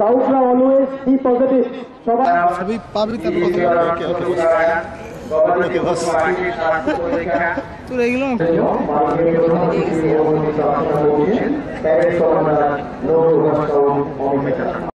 স্কাউটরা always be positive সবাই সবই পাবলি তারপর কথা বলব। ওকে ওকে ওকে। বস। তোর এগুলো